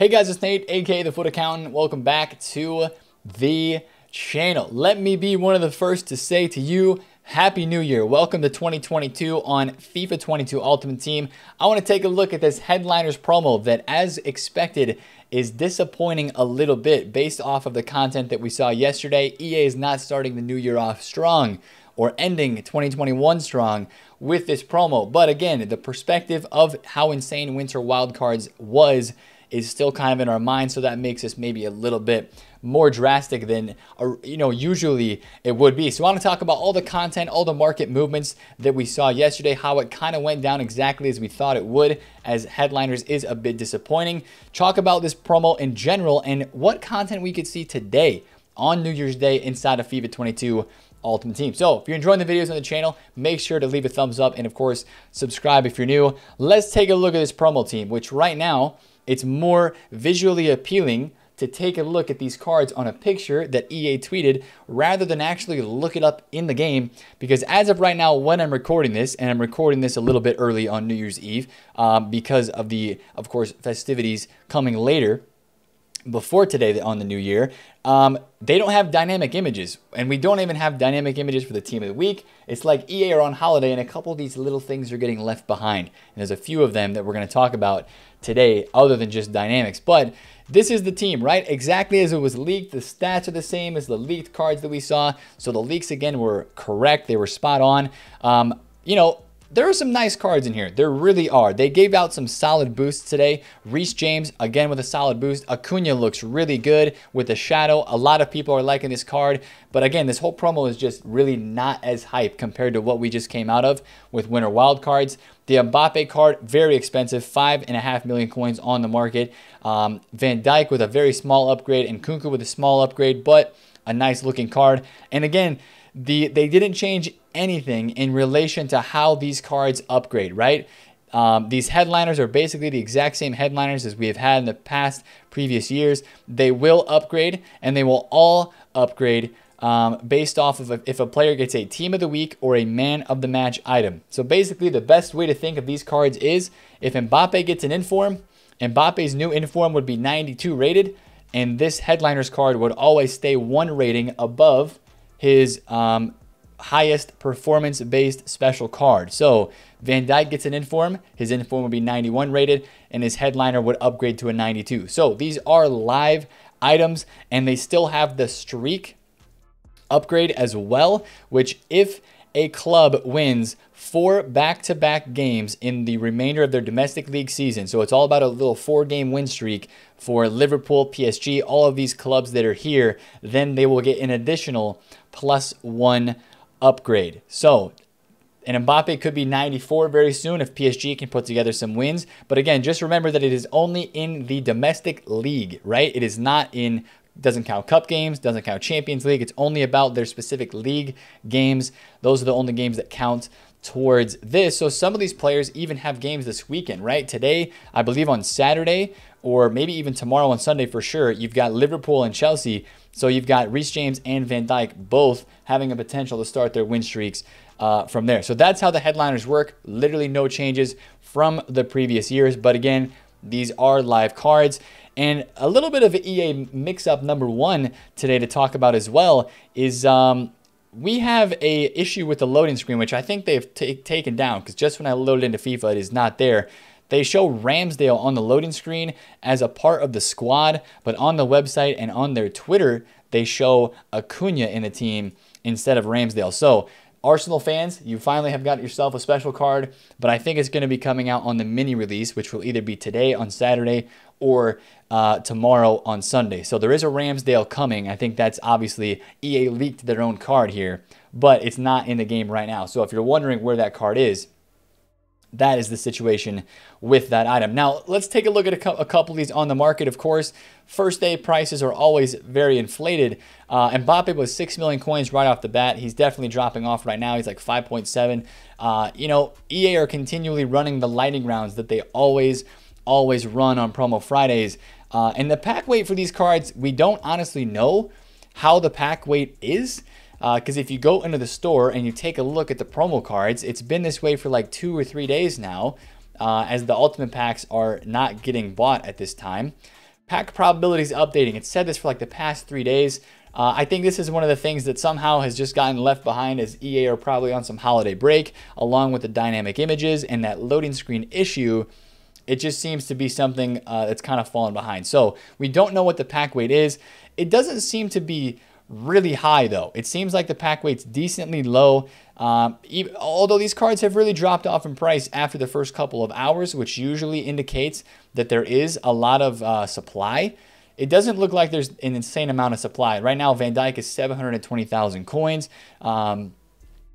Hey guys, it's Nate, aka The FUT Accountant. Welcome back to the channel. Let me be one of the first to say to you, Happy New Year. Welcome to 2022 on FIFA 22 Ultimate Team. I want to take a look at this Headliners promo that, as expected, is disappointing a little bit based off of the content that we saw yesterday. EA is not starting the new year off strong or ending 2021 strong with this promo. But again, the perspective of how insane Winter Wildcards was is still kind of in our mind, so that makes us maybe a little bit more drastic than uh, you know usually it would be. So I want to talk about all the content, all the market movements that we saw yesterday, how it kind of went down exactly as we thought it would, as headliners is a bit disappointing. Talk about this promo in general and what content we could see today on New Year's Day inside of FIFA 22 Ultimate Team. So if you're enjoying the videos on the channel, make sure to leave a thumbs up and of course subscribe if you're new. Let's take a look at this promo team, which right now it's more visually appealing to take a look at these cards on a picture that EA tweeted rather than actually look it up in the game. Because as of right now, when I'm recording this, and I'm recording this a little bit early on New Year's Eve um, because of the, of course, festivities coming later before today on the new year, um, they don't have dynamic images. And we don't even have dynamic images for the team of the week. It's like EA are on holiday and a couple of these little things are getting left behind. And there's a few of them that we're going to talk about today other than just dynamics. But this is the team, right? Exactly as it was leaked. The stats are the same as the leaked cards that we saw. So the leaks, again, were correct. They were spot on. Um, you know, there are some nice cards in here. There really are. They gave out some solid boosts today. Reece James, again with a solid boost. Acuna looks really good with the shadow. A lot of people are liking this card. But again, this whole promo is just really not as hype compared to what we just came out of with Winter Wild cards. The Mbappe card, very expensive, five and a half million coins on the market. Um, Van Dijk with a very small upgrade and Nkunku with a small upgrade, but a nice looking card. And again, the they didn't change anything in relation to how these cards upgrade, right? Um, these headliners are basically the exact same headliners as we have had in the past previous years. They will upgrade and they will all upgrade um, based off of a, if a player gets a team of the week or a man of the match item. So basically, the best way to think of these cards is if Mbappe gets an inform, Mbappe's new inform would be 92 rated, and this headliners card would always stay one rating above his um, highest performance based special card. So Van Dijk gets an inform, his inform would be 91 rated, and his headliner would upgrade to a 92. So these are live items, and they still have the streak upgrade as well, which if a club wins four back-to-back games in the remainder of their domestic league season. So it's all about a little four-game win streak for Liverpool, PSG, all of these clubs that are here. Then they will get an additional plus one upgrade. So and Mbappe could be 94 very soon if PSG can put together some wins. But again, just remember that it is only in the domestic league, right? It is not in doesn't count cup games, doesn't count Champions League. It's only about their specific league games. Those are the only games that count towards this. So some of these players even have games this weekend, right? Today, I believe on Saturday, or maybe even tomorrow on Sunday for sure, you've got Liverpool and Chelsea. So you've got Reece James and Van Dijk both having a potential to start their win streaks uh, from there. So that's how the headliners work. Literally no changes from the previous years. But again, these are live cards. And a little bit of EA mix up number one today to talk about as well is um, we have a issue with the loading screen, which I think they've taken down because just when I load into FIFA, it is not there. They show Ramsdale on the loading screen as a part of the squad, but on the website and on their Twitter, they show Acuna in the team instead of Ramsdale. So Arsenal fans, you finally have got yourself a special card, but I think it's going to be coming out on the mini release, which will either be today on Saturday or uh, tomorrow on Sunday. So there is a Ramsdale coming. I think that's obviously EA leaked their own card here, but it's not in the game right now. So if you're wondering where that card is, that is the situation with that item. Now, let's take a look at a, a couple of these on the market. Of course, first day prices are always very inflated. Uh, Mbappe was 6 million coins right off the bat. He's definitely dropping off right now. He's like 5.7. Uh, you know, EA are continually running the lightning rounds that they always, always run on promo Fridays. Uh, and the pack weight for these cards, we don't honestly know how the pack weight is because uh, if you go into the store and you take a look at the promo cards, it's been this way for like two or three days now, uh, as the ultimate packs are not getting bought at this time. pack probabilities updating. It said this for like the past three days. Uh, I think this is one of the things that somehow has just gotten left behind as EA are probably on some holiday break, along with the dynamic images and that loading screen issue. It just seems to be something uh, that's kind of fallen behind. So we don't know what the pack weight is. It doesn't seem to be really high though. It seems like the pack weight's decently low. Um, even, although these cards have really dropped off in price after the first couple of hours, which usually indicates that there is a lot of uh, supply. It doesn't look like there's an insane amount of supply. Right now, Van Dijk is 720,000 coins. Um,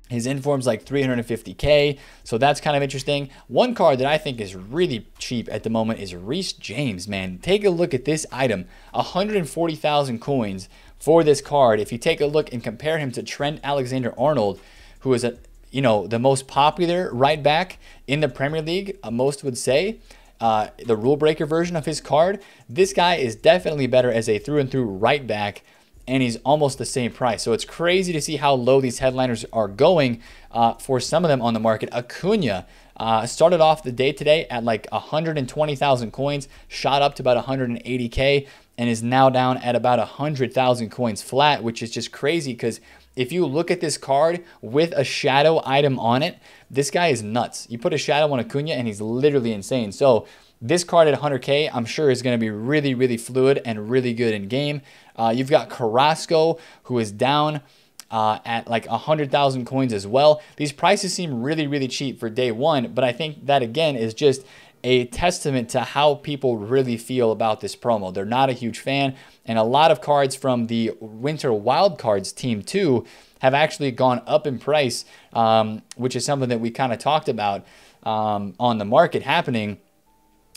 his inform's like 350k, so that's kind of interesting. One card that I think is really cheap at the moment is Reece James. Man, take a look at this item: 140,000 coins for this card. If you take a look and compare him to Trent Alexander-Arnold, who is a you know the most popular right back in the Premier League, uh, most would say. Uh, the rule breaker version of his card, this guy is definitely better as a through and through right back and he's almost the same price. So it's crazy to see how low these headliners are going uh, for some of them on the market. Acuna uh, started off the day today at like 120,000 coins, shot up to about 180K, and is now down at about 100,000 coins flat, which is just crazy because if you look at this card with a shadow item on it, this guy is nuts. You put a shadow on Acuna and he's literally insane. So this card at 100K, I'm sure is going to be really, really fluid and really good in game. Uh, you've got Carrasco, who is down uh, at like 100,000 coins as well. These prices seem really, really cheap for day one, but I think that again is just a testament to how people really feel about this promo. They're not a huge fan, and a lot of cards from the Winter Wildcards team too have actually gone up in price, um, which is something that we kind of talked about um, on the market happening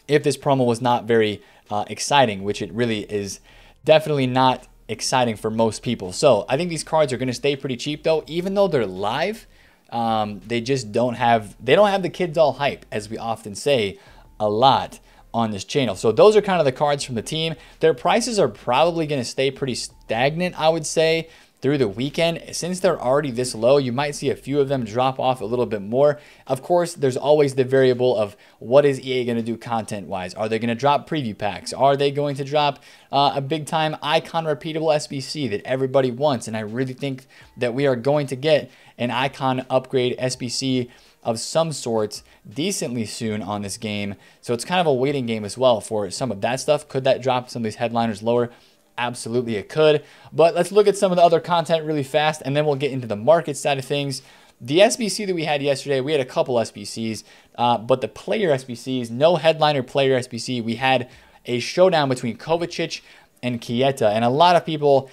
if this promo was not very uh, exciting, which it really is definitely not exciting for most people. So I think these cards are going to stay pretty cheap though, even though they're live. Um, they just don't have they don't have the kids all hype, as we often say a lot on this channel. So those are kind of the cards from the team. Their prices are probably going to stay pretty stagnant, I would say through the weekend. Since they're already this low, you might see a few of them drop off a little bit more. Of course, there's always the variable of what is EA going to do content wise? Are they going to drop preview packs? Are they going to drop uh, a big time icon repeatable SBC that everybody wants? And I really think that we are going to get an icon upgrade SBC of some sorts decently soon on this game. So it's kind of a waiting game as well for some of that stuff. Could that drop some of these headliners lower? Absolutely, it could. But let's look at some of the other content really fast, and then we'll get into the market side of things. The SBC that we had yesterday, we had a couple SBCs, uh, but the player SBCs, no headliner player SBC. We had a showdown between Kovacic and Chiesa, and a lot of people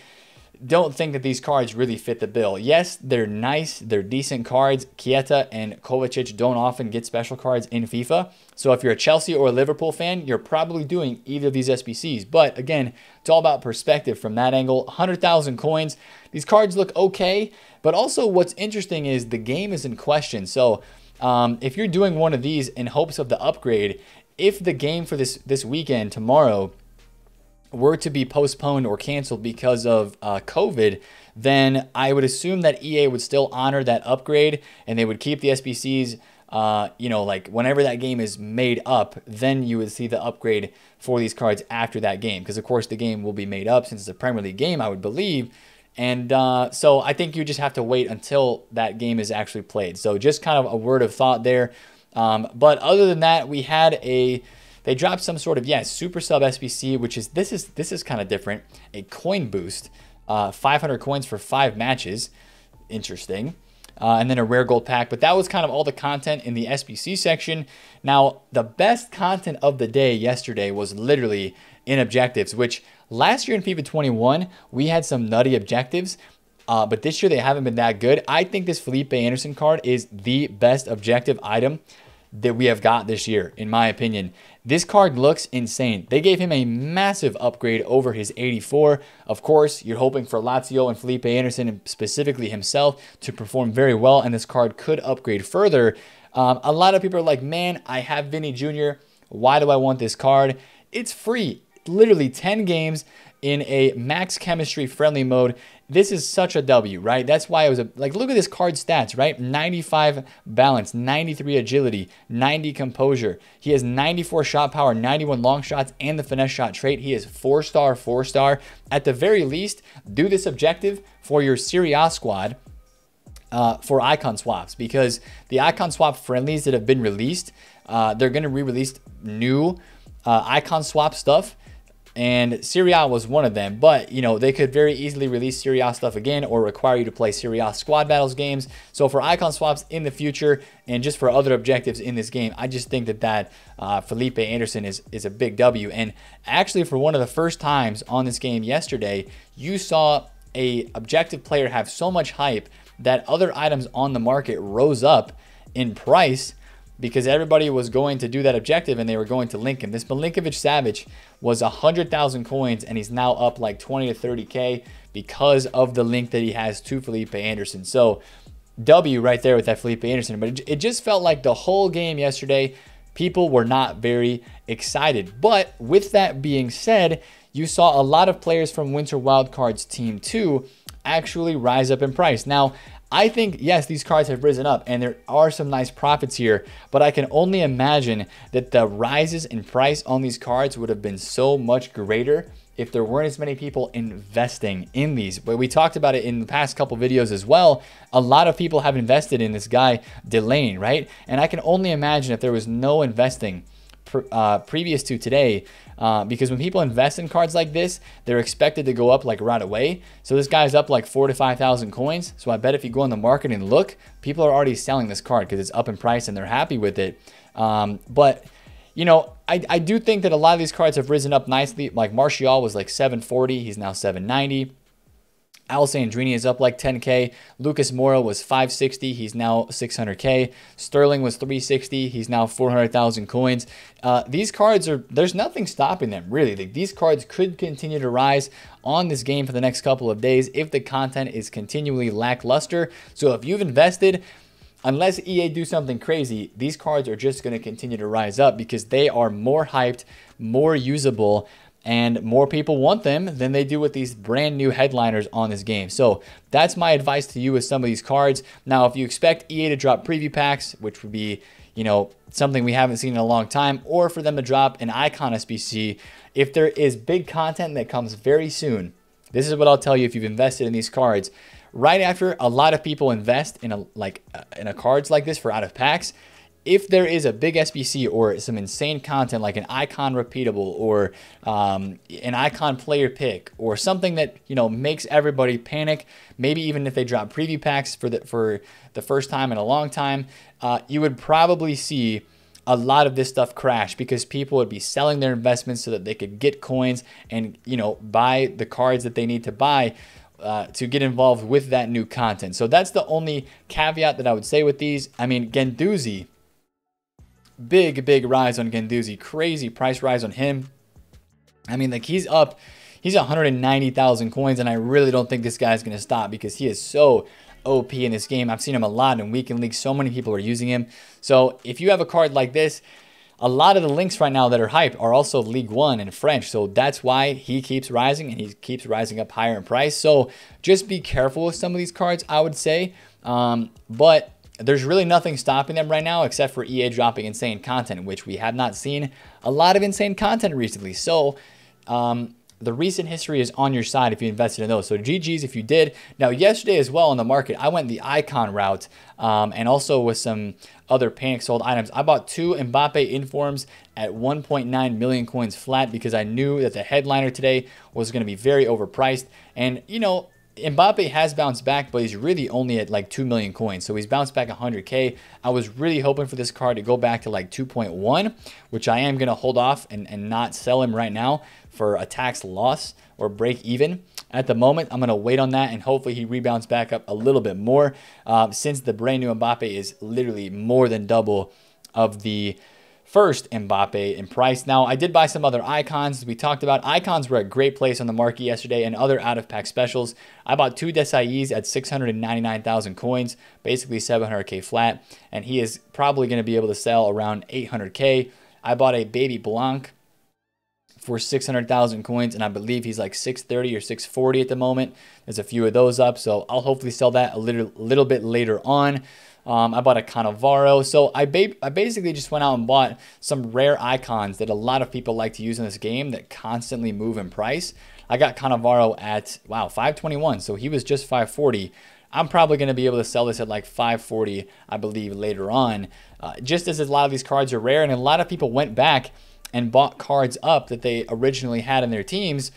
don't think that these cards really fit the bill. Yes, they're nice, they're decent cards. Chiesa and Kovacic don't often get special cards in FIFA. So if you're a Chelsea or a Liverpool fan, you're probably doing either of these SBCs. But again, it's all about perspective from that angle. 100,000 coins. These cards look okay, but also what's interesting is the game is in question. So um, if you're doing one of these in hopes of the upgrade, if the game for this this weekend tomorrow were to be postponed or canceled because of uh, COVID, then I would assume that EA would still honor that upgrade and they would keep the SBCs. Uh, you know, like whenever that game is made up, then you would see the upgrade for these cards after that game. Because, of course, the game will be made up since it's a Premier League game, I would believe. And uh, so I think you just have to wait until that game is actually played. So, just kind of a word of thought there. Um, but other than that, we had a they dropped some sort of yeah super sub SBC, which is this is this is kind of different. A coin boost, uh, 500 coins for five matches, interesting. Uh, and then a rare gold pack. But that was kind of all the content in the SBC section. Now, the best content of the day yesterday was literally in objectives, which last year in FIFA 21, we had some nutty objectives. Uh, but this year they haven't been that good. I think this Felipe Anderson card is the best objective item that we have got this year, in my opinion. This card looks insane. They gave him a massive upgrade over his 84. Of course, you're hoping for Lazio and Felipe Anderson, and specifically himself, to perform very well, and this card could upgrade further. Um, a lot of people are like, man, I have Vinny Jr. Why do I want this card? It's free. Literally 10 games. In a max chemistry friendly mode. This is such a W, right? That's why I was a, like, look at this card stats, right? 95 balance, 93 agility, 90 composure. He has 94 shot power, 91 long shots, and the finesse shot trait. He is four star, four star. At the very least, do this objective for your Serie A squad. Uh, for icon swaps because the icon swap friendlies that have been released, uh, they're going to re-release new uh, icon swap stuff and Serie A was one of them. But you know they could very easily release Serie A stuff again or require you to play Serie A squad battles games. So for icon swaps in the future and just for other objectives in this game, I just think that that uh, Felipe Anderson is is a big W. And actually, for one of the first times on this game yesterday, you saw a objective player have so much hype that other items on the market rose up in price because everybody was going to do that objective and they were going to link him. This Milinkovic-Savic was 100,000 coins and he's now up like 20 to 30K because of the link that he has to Felipe Anderson. So W right there with that Felipe Anderson. But it, just felt like the whole game yesterday, people were not very excited. But with that being said, you saw a lot of players from Winter Wildcards Team 2 actually rise up in price. Now, I think, yes, these cards have risen up and there are some nice profits here, but I can only imagine that the rises in price on these cards would have been so much greater if there weren't as many people investing in these. But we talked about it in the past couple videos as well. A lot of people have invested in this guy, Delane, right? And I can only imagine if there was no investing uh, previous to today uh, because when people invest in cards like this, they're expected to go up like right away. So this guy's up like four to 5,000 coins. So I bet if you go on the market and look, people are already selling this card because it's up in price and they're happy with it. Um, but you know, I, I do think that a lot of these cards have risen up nicely. Like Martial was like 740, he's now 790. Alessandrini is up like 10K. Lucas Moura was 560. He's now 600K. Sterling was 360. He's now 400,000 coins. Uh, these cards are, there's nothing stopping them, really. Like, these cards could continue to rise on this game for the next couple of days if the content is continually lackluster. So if you've invested, unless EA do something crazy, these cards are just going to continue to rise up because they are more hyped, more usable, and more people want them than they do with these brand new headliners on this game. So that's my advice to you with some of these cards. Now, if you expect EA to drop preview packs, which would be, you know, something we haven't seen in a long time, or for them to drop an icon SBC, if there is big content that comes very soon, this is what I'll tell you if you've invested in these cards. Right after a lot of people invest in a like uh, in a cards like this for out of packs, if there is a big SBC or some insane content like an icon repeatable or um, an icon player pick or something that you know makes everybody panic, maybe even if they drop preview packs for the for the first time in a long time, uh, you would probably see a lot of this stuff crash because people would be selling their investments so that they could get coins and you know buy the cards that they need to buy uh, to get involved with that new content. So that's the only caveat that I would say with these. I mean, Guendouzi Big, big rise on Guendouzi. Crazy price rise on him. I mean, like he's up, he's 190,000 coins, and I really don't think this guy's going to stop because he is so OP in this game. I've seen him a lot in weekend league. So many people are using him. So if you have a card like this, a lot of the links right now that are hype are also League One and French. So that's why he keeps rising and he keeps rising up higher in price. So just be careful with some of these cards, I would say. Um, but there's really nothing stopping them right now except for EA dropping insane content, which we have not seen a lot of insane content recently. So, um, the recent history is on your side if you invested in those. So GG's if you did. Now yesterday as well on the market, I went the icon route um, and also with some other panic sold items. I bought two Mbappe informs at 1.9 million coins flat because I knew that the headliner today was going to be very overpriced. And you know, Mbappe has bounced back, but he's really only at like 2 million coins. So he's bounced back 100K. I was really hoping for this card to go back to like 2.1, which I am going to hold off and, and not sell him right now for a tax loss or break even. At the moment, I'm going to wait on that and hopefully he rebounds back up a little bit more uh, since the brand new Mbappe is literally more than double of the first Mbappe in price. Now, I did buy some other icons. As we talked about icons were a great place on the market yesterday and other out of pack specials. I bought two Desailly's at 699,000 coins, basically 700k flat, and he is probably going to be able to sell around 800k. I bought a Baby Blanc for 600,000 coins, and I believe he's like 630 or 640 at the moment. There's a few of those up, so I'll hopefully sell that a little, little bit later on. Um, I bought a Cannavaro. So I, ba I basically just went out and bought some rare icons that a lot of people like to use in this game that constantly move in price. I got Cannavaro at, wow, 521. So he was just 540. I'm probably going to be able to sell this at like 540, I believe, later on. Uh, just as a lot of these cards are rare, and a lot of people went back and bought cards up that they originally had in their teams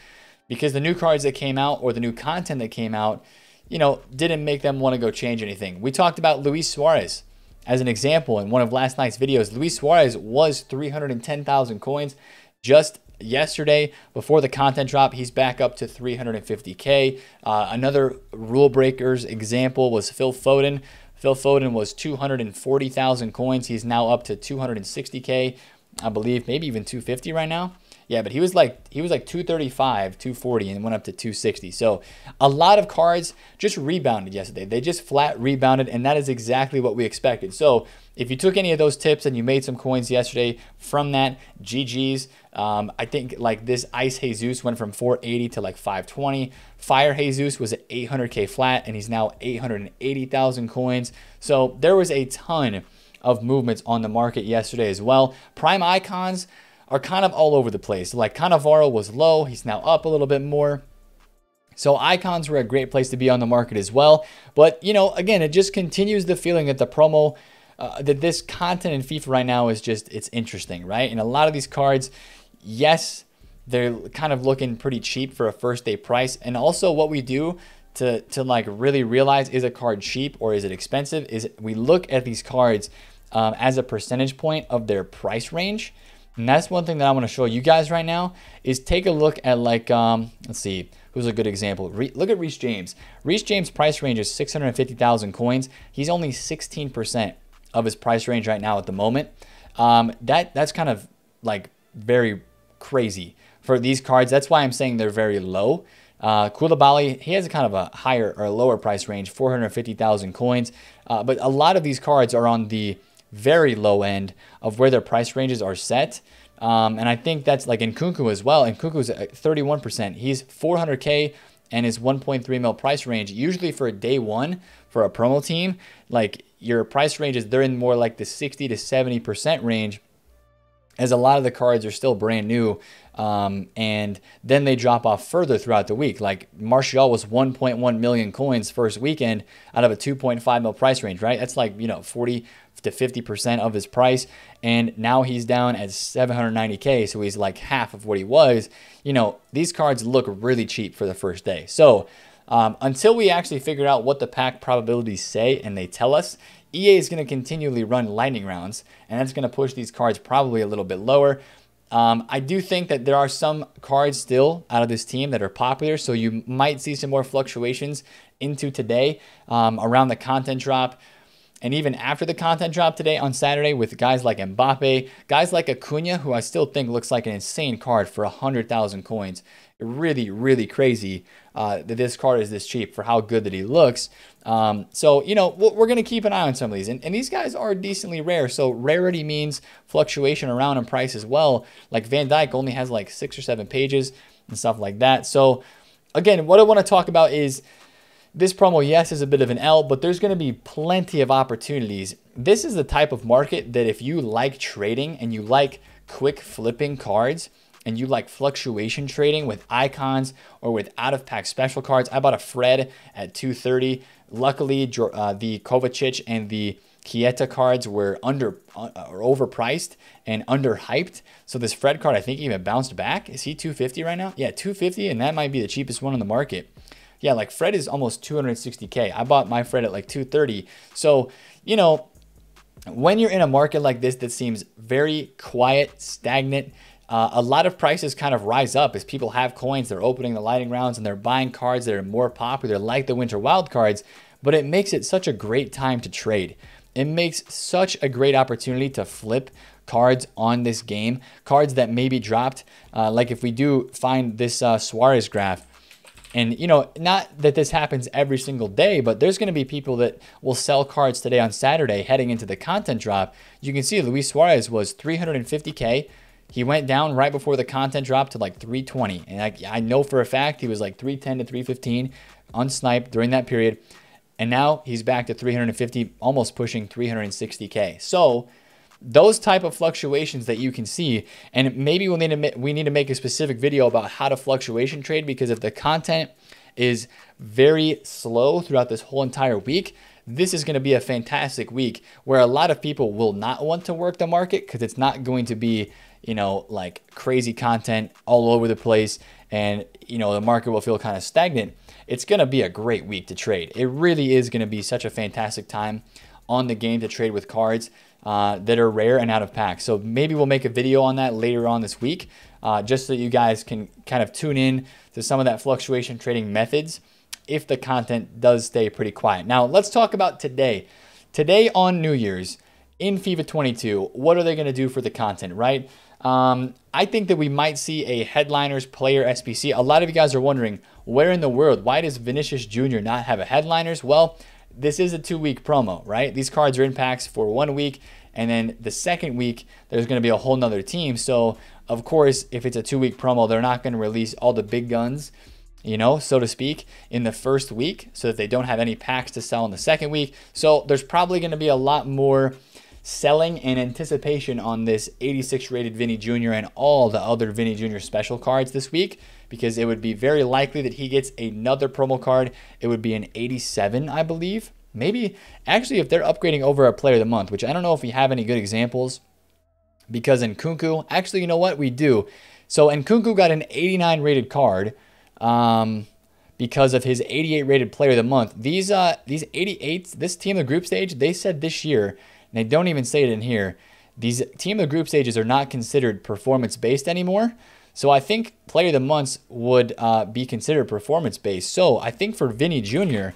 because the new cards that came out or the new content that came out, you know, didn't make them want to go change anything. We talked about Luis Suarez as an example in one of last night's videos. Luis Suarez was 310,000 coins just yesterday before the content drop he's back up to 350k uh, another rule breakers example was phil foden phil foden was 240000 coins he's now up to 260k I believe, maybe even 250 right now. Yeah, but he was like he was like 235, 240, and went up to 260. So a lot of cards just rebounded yesterday. They just flat rebounded, and that is exactly what we expected. So if you took any of those tips and you made some coins yesterday from that, GG's. Um, I think like this Ice Jesus went from 480 to like 520. Fire Jesus was at 800k flat, and he's now 880,000 coins. So there was a ton of movements on the market yesterday as well. Prime icons are kind of all over the place. Like Cannavaro was low, he's now up a little bit more. So icons were a great place to be on the market as well. But, you know, again, it just continues the feeling that the promo, uh, that this content in FIFA right now is just, it's interesting, right? And a lot of these cards, yes, they're kind of looking pretty cheap for a first day price. And also what we do to, to like really realize is a card cheap or is it expensive is we look at these cards um, as a percentage point of their price range. And that's one thing that I want to show you guys right now is take a look at like, um, let's see, who's a good example? Re look at Reece James. Reece James' price range is 650,000 coins. He's only 16% of his price range right now at the moment. Um, that That's kind of like very crazy for these cards. That's why I'm saying they're very low. Uh, Koulibaly, he has a kind of a higher or lower price range, 450,000 coins. Uh, but a lot of these cards are on the very low end of where their price ranges are set. Um, and I think that's like Nkunku as well. And Nkunku's at 31%. He's 400K and his 1.3 mil price range. Usually for a day one for a promo team, like your price ranges, they're in more like the 60 to 70% range as a lot of the cards are still brand new. Um, and then they drop off further throughout the week. Like Martial was 1.1 million coins first weekend out of a 2.5 mil price range, right? That's like, you know, 40 to 50% of his price. And now he's down at 790K. So he's like half of what he was. You know, these cards look really cheap for the first day. So um, until we actually figure out what the pack probabilities say and they tell us, EA is going to continually run lightning rounds, and that's going to push these cards probably a little bit lower. Um, I do think that there are some cards still out of this team that are popular, so you might see some more fluctuations into today um, around the content drop. And even after the content drop today on Saturday with guys like Mbappe, guys like Acuna, who I still think looks like an insane card for 100,000 coins. Really, really crazy uh, that this card is this cheap for how good that he looks. Um, so, you know, we're going to keep an eye on some of these. And, and these guys are decently rare. So rarity means fluctuation around in price as well. Like Van Dijk only has like six or seven pages and stuff like that. So again, what I want to talk about is this promo, yes, is a bit of an L, but there's going to be plenty of opportunities. This is the type of market that if you like trading and you like quick flipping cards, and you like fluctuation trading with icons or with out of pack special cards, I bought a Fred at 230. Luckily, uh, the Kovacic and the Chiesa cards were under uh, or overpriced and underhyped. So this Fred card, I think, even bounced back. Is he 250 right now? Yeah, 250, and that might be the cheapest one on the market. Yeah, like Fred is almost 260k. I bought my Fred at like 230. So you know, when you're in a market like this that seems very quiet, stagnant, uh, a lot of prices kind of rise up as people have coins, they're opening the lighting rounds and they're buying cards that are more popular, like the Winter Wild cards, but it makes it such a great time to trade. It makes such a great opportunity to flip cards on this game, cards that may be dropped. Uh, like if we do find this uh, Suarez graph, and you know, not that this happens every single day, but there's going to be people that will sell cards today on Saturday heading into the content drop. You can see Luis Suarez was 350k he went down right before the content dropped to like 320. And I, I know for a fact he was like 310 to 315 unsniped during that period. And now he's back to 350, almost pushing 360K. So those type of fluctuations that you can see, and maybe we need to we need to make a specific video about how to fluctuation trade because if the content is very slow throughout this whole entire week, this is going to be a fantastic week where a lot of people will not want to work the market because it's not going to be you know, like crazy content all over the place and, you know, the market will feel kind of stagnant, it's going to be a great week to trade. It really is going to be such a fantastic time on the game to trade with cards uh, that are rare and out of pack. So maybe we'll make a video on that later on this week, uh, just so you guys can kind of tune in to some of that fluctuation trading methods if the content does stay pretty quiet. Now, let's talk about today. Today on New Year's in FIFA 22, what are they going to do for the content, right? Um, I think that we might see a headliners player SBC. A lot of you guys are wondering, where in the world? Why does Vinicius Jr. not have a headliners? Well, this is a two week promo, right? These cards are in packs for one week, and then the second week, there's going to be a whole nother team. So, of course, if it's a two week promo, they're not going to release all the big guns, you know, so to speak, in the first week so that they don't have any packs to sell in the second week. So, there's probably going to be a lot more selling and anticipation on this 86 rated Vinny Jr. and all the other Vinny Jr. special cards this week because it would be very likely that he gets another promo card. It would be an 87, I believe. Maybe, actually, if they're upgrading over a player of the month, which I don't know if we have any good examples because Nkunku, actually, you know what? We do. So Nkunku got an 89 rated card. Um, because of his 88 rated player of the month. These uh these 88s, this team the group stage, they said this year and they don't even say it in here, these team of the group stages are not considered performance based anymore. So I think player of the months would uh, be considered performance based. So I think for Vinny Jr.,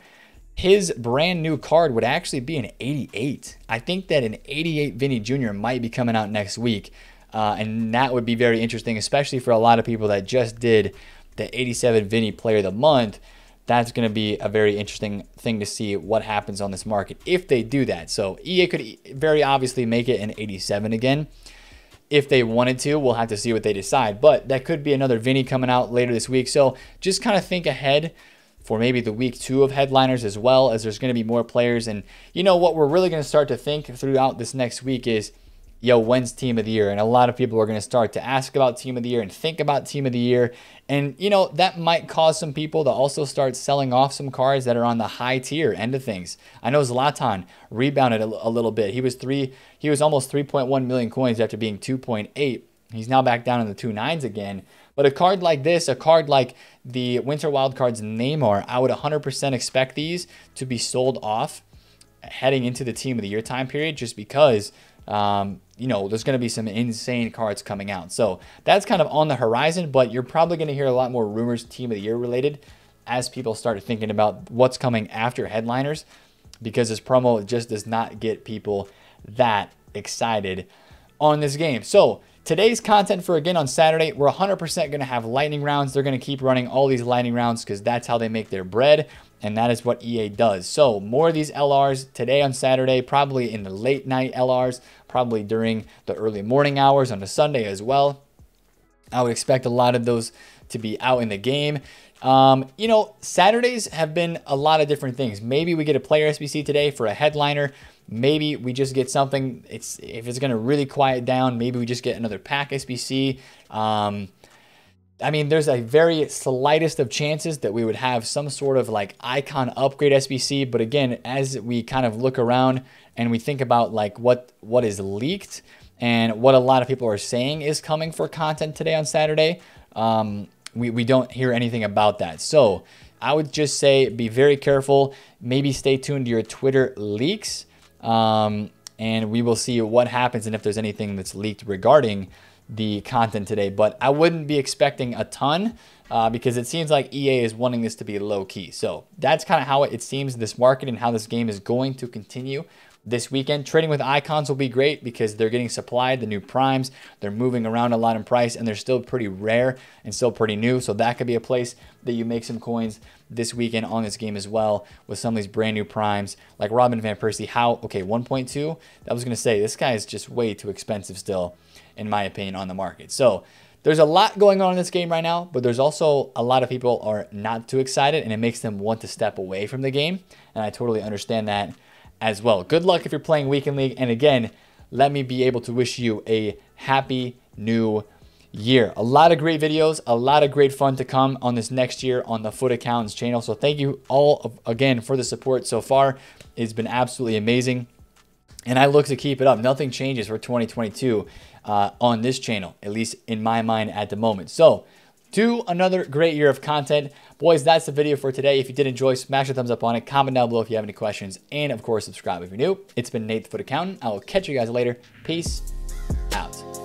his brand new card would actually be an 88. I think that an 88 Vinny Jr. might be coming out next week. Uh, and that would be very interesting, especially for a lot of people that just did the 87 Vinny Player of the Month that's going to be a very interesting thing to see what happens on this market if they do that. So EA could very obviously make it an 87 again. If they wanted to, we'll have to see what they decide. But that could be another Vinny coming out later this week. So just kind of think ahead for maybe the week two of headliners as well, as there's going to be more players. And you know what we're really going to start to think throughout this next week is yo, when's team of the year? And a lot of people are going to start to ask about team of the year and think about team of the year. And, you know, that might cause some people to also start selling off some cards that are on the high tier end of things. I know Zlatan rebounded a, a little bit. He was three, he was almost 3.1 million coins after being 2.8. He's now back down in the two nines again. But a card like this, a card like the Winter Wildcards Neymar, I would 100% expect these to be sold off heading into the team of the year time period just because um, you know, there's going to be some insane cards coming out. So that's kind of on the horizon, but you're probably going to hear a lot more rumors team of the year related as people start thinking about what's coming after headliners because this promo just does not get people that excited on this game. So today's content for again on Saturday, we're 100% going to have lightning rounds. They're going to keep running all these lightning rounds because that's how they make their bread and that is what EA does. So more of these LRs today on Saturday, probably in the late night LRs, probably during the early morning hours on a Sunday as well. I would expect a lot of those to be out in the game. Um, you know, Saturdays have been a lot of different things. Maybe we get a player SBC today for a headliner. Maybe we just get something. It's if it's going to really quiet down. Maybe we just get another pack SBC. Um, I mean, there's a very slightest of chances that we would have some sort of like icon upgrade SBC. But again, as we kind of look around and we think about like what what is leaked and what a lot of people are saying is coming for content today on Saturday, um, we, we don't hear anything about that. So I would just say be very careful. Maybe stay tuned to your Twitter leaks. Um, and we will see what happens and if there's anything that's leaked regarding the content today, but I wouldn't be expecting a ton uh, because it seems like EA is wanting this to be low key. So that's kind of how it seems this market and how this game is going to continue this weekend. Trading with icons will be great because they're getting supplied, the new primes. They're moving around a lot in price and they're still pretty rare and still pretty new. So that could be a place that you make some coins this weekend on this game as well with some of these brand new primes like Robin Van Persie. How, okay, 1.2. I was going to say, this guy is just way too expensive still, in my opinion, on the market. So there's a lot going on in this game right now, but there's also a lot of people are not too excited and it makes them want to step away from the game. And I totally understand that as well. Good luck if you're playing Weekend League. And again, let me be able to wish you a happy new year. A lot of great videos, a lot of great fun to come on this next year on the FUT Accountants channel. So thank you all again for the support so far. It's been absolutely amazing. And I look to keep it up. Nothing changes for 2022 uh, on this channel, at least in my mind at the moment. So, to another great year of content. Boys, that's the video for today. If you did enjoy, smash a thumbs up on it. Comment down below if you have any questions. And of course, subscribe if you're new. It's been Nate the FUT Accountant. I will catch you guys later. Peace out.